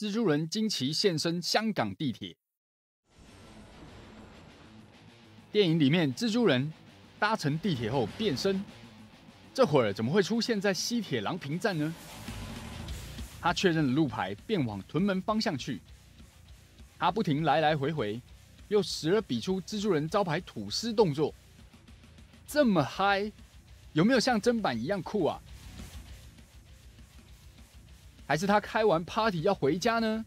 蜘蛛人惊奇现身香港地铁。电影里面，蜘蛛人搭乘地铁后变身，这会儿怎么会出现在西铁郎平站呢？他确认了路牌，便往屯门方向去。他不停来来回回，又时而比出蜘蛛人招牌吐丝动作，这么嗨，有没有像真版一样酷啊？还是他开完 party 要回家呢？